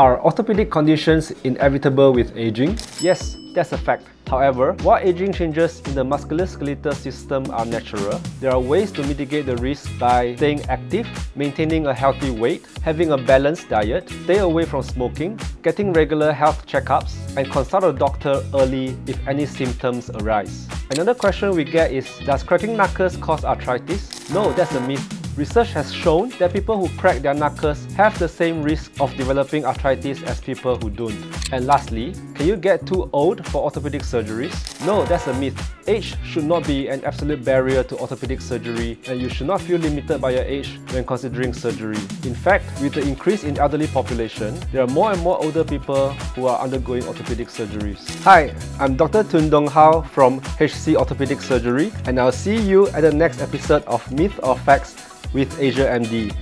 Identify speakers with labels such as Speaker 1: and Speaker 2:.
Speaker 1: Are orthopedic conditions inevitable with aging? Yes, that's a fact. However, while aging changes in the musculoskeletal system are natural, there are ways to mitigate the risk by staying active, maintaining a healthy weight, having a balanced diet, stay away from smoking, getting regular health checkups, and consult a doctor early if any symptoms arise. Another question we get is, does cracking knuckles cause arthritis? No, that's a myth. Research has shown that people who crack their knuckles have the same risk of developing arthritis as people who don't. And lastly, can you get too old for orthopedic surgeries? No, that's a myth. Age should not be an absolute barrier to orthopedic surgery and you should not feel limited by your age when considering surgery. In fact, with the increase in elderly population, there are more and more older people who are undergoing orthopedic surgeries. Hi, I'm Dr. Tun Dong Hao from HC Orthopedic Surgery and I'll see you at the next episode of Myth or Facts with Asia MD.